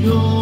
Señor.